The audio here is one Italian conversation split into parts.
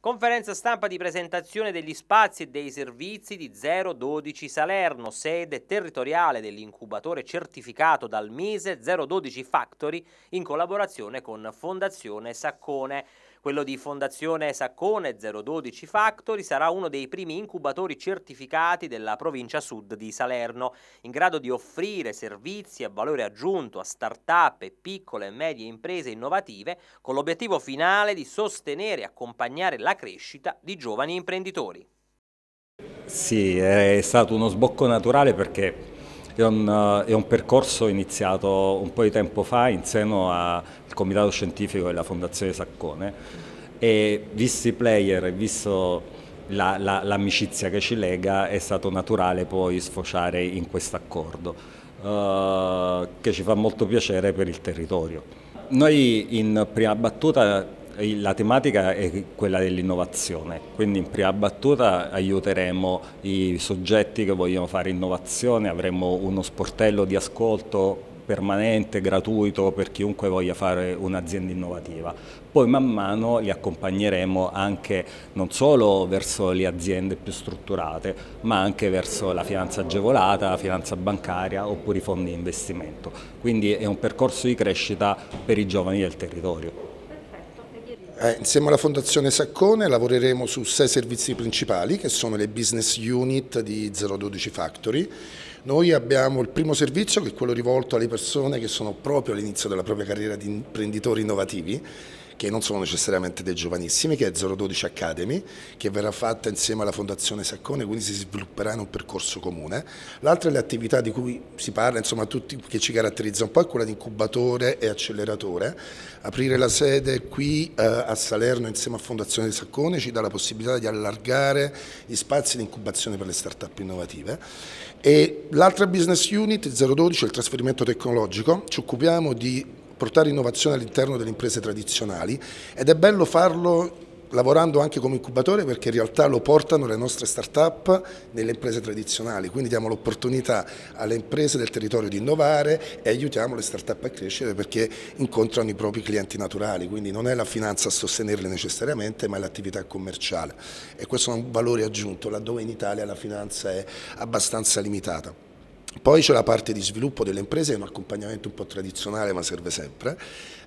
Conferenza stampa di presentazione degli spazi e dei servizi di 012 Salerno, sede territoriale dell'incubatore certificato dal Mise 012 Factory in collaborazione con Fondazione Saccone. Quello di Fondazione Saccone 012 Factory sarà uno dei primi incubatori certificati della provincia sud di Salerno, in grado di offrire servizi a valore aggiunto a start-up e piccole e medie imprese innovative con l'obiettivo finale di sostenere e accompagnare la crescita di giovani imprenditori. Sì, è stato uno sbocco naturale perché è un, è un, percorso iniziato un po' di tempo fa in seno al comitato scientifico della Fondazione Saccone e visti i player e visto la, la, l'amicizia che ci lega è stato naturale poi sfociare in questo accordo uh, che ci fa molto piacere per il territorio. Noi in prima battuta la tematica è quella dell'innovazione, quindi in prima battuta aiuteremo i soggetti che vogliono fare innovazione, avremo uno sportello di ascolto permanente, gratuito per chiunque voglia fare un'azienda innovativa. Poi man mano li accompagneremo anche non solo verso le aziende più strutturate, ma anche verso la finanza agevolata, la finanza bancaria oppure i fondi di investimento. Quindi è un percorso di crescita per i giovani del territorio. Eh, insieme alla Fondazione Saccone lavoreremo su sei servizi principali che sono le business unit di 012 Factory. Noi abbiamo il primo servizio che è quello rivolto alle persone che sono proprio all'inizio della propria carriera di imprenditori innovativi che non sono necessariamente dei giovanissimi, che è 012 Academy, che verrà fatta insieme alla Fondazione Saccone, quindi si svilupperà in un percorso comune. L'altra è le attività di cui si parla, insomma, tutti, che ci caratterizza un po', è quella di incubatore e acceleratore. Aprire la sede qui eh, a Salerno insieme a Fondazione Saccone ci dà la possibilità di allargare gli spazi di incubazione per le start-up innovative. E l'altra business unit, 012, è il trasferimento tecnologico. Ci occupiamo di portare innovazione all'interno delle imprese tradizionali ed è bello farlo lavorando anche come incubatore perché in realtà lo portano le nostre start-up nelle imprese tradizionali, quindi diamo l'opportunità alle imprese del territorio di innovare e aiutiamo le start-up a crescere perché incontrano i propri clienti naturali, quindi non è la finanza a sostenerle necessariamente ma è l'attività commerciale. E questo è un valore aggiunto laddove in Italia la finanza è abbastanza limitata. Poi c'è la parte di sviluppo delle imprese, è un accompagnamento un po' tradizionale ma serve sempre,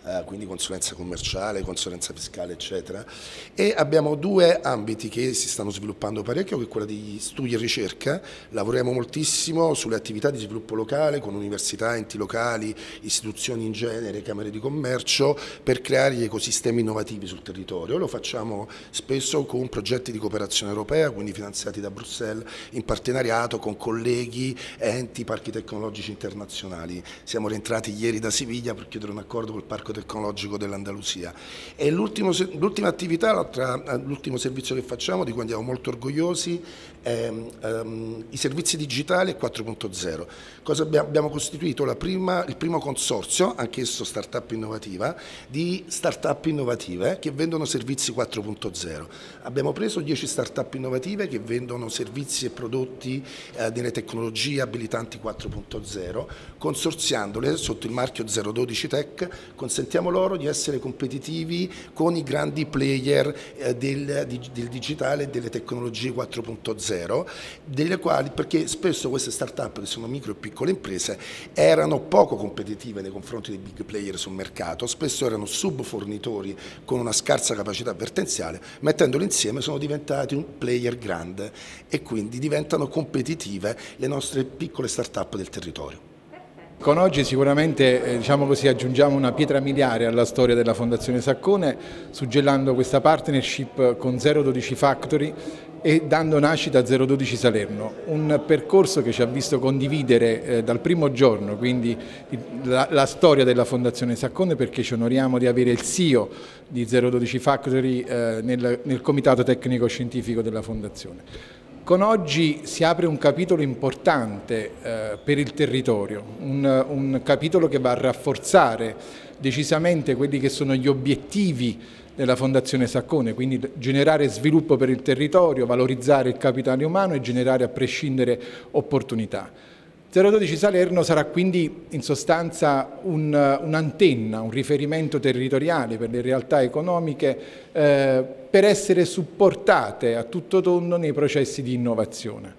eh, quindi consulenza commerciale, consulenza fiscale eccetera. E abbiamo due ambiti che si stanno sviluppando parecchio, che è quella di studi e ricerca, lavoriamo moltissimo sulle attività di sviluppo locale con università, enti locali, istituzioni in genere, camere di commercio, per creare gli ecosistemi innovativi sul territorio. Lo facciamo spesso con progetti di cooperazione europea, quindi finanziati da Bruxelles, in partenariato con colleghi, enti, parchi tecnologici internazionali. Siamo rientrati ieri da Siviglia per chiudere un accordo col Parco Tecnologico dell'Andalusia. E l'ultima attività, l'ultimo servizio che facciamo, di cui andiamo molto orgogliosi, è um, i servizi digitali 4.0. Cosa abbiamo, abbiamo costituito prima, il primo consorzio, anch'esso startup innovativa, di startup innovative che vendono servizi 4.0. Abbiamo preso 10 startup innovative che vendono servizi e prodotti eh, delle tecnologie abilitanti 4.0, consorziandole sotto il marchio 012 Tech, consentiamo loro di essere competitivi con i grandi player eh, del, del digitale e delle tecnologie 4.0, delle quali, perché spesso queste start-up che sono micro e piccole imprese erano poco competitive nei confronti dei big player sul mercato, spesso erano subfornitori con una scarsa capacità vertenziale, mettendoli insieme sono diventati un player grande e quindi diventano competitive le nostre piccole start-up del territorio. Con oggi sicuramente eh, diciamo così, aggiungiamo una pietra miliare alla storia della Fondazione Saccone suggellando questa partnership con 012 Factory e dando nascita a 012 Salerno, un percorso che ci ha visto condividere eh, dal primo giorno quindi la, la, storia della Fondazione Saccone perché ci onoriamo di avere il CEO di 012 Factory eh, nel, nel Comitato Tecnico Scientifico della Fondazione. Con oggi si apre un capitolo importante eh, per il territorio, un, un, capitolo che va a rafforzare decisamente quelli che sono gli obiettivi della Fondazione Saccone, quindi generare sviluppo per il territorio, valorizzare il capitale umano e generare a prescindere opportunità. 012 Salerno sarà quindi in sostanza un'antenna, un, un, riferimento territoriale per le realtà economiche eh, per essere supportate a tutto tondo nei processi di innovazione.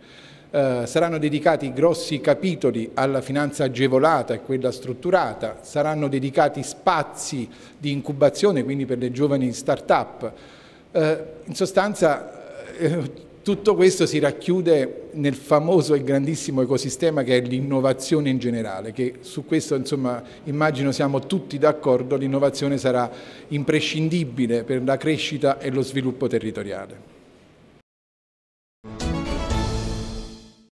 Eh, saranno dedicati grossi capitoli alla finanza agevolata e quella strutturata, saranno dedicati spazi di incubazione, quindi per le giovani start-up. Eh, in sostanza eh, tutto questo si racchiude nel famoso e grandissimo ecosistema che è l'innovazione in generale, che su questo insomma, immagino siamo tutti d'accordo, l'innovazione sarà imprescindibile per la crescita e lo sviluppo territoriale.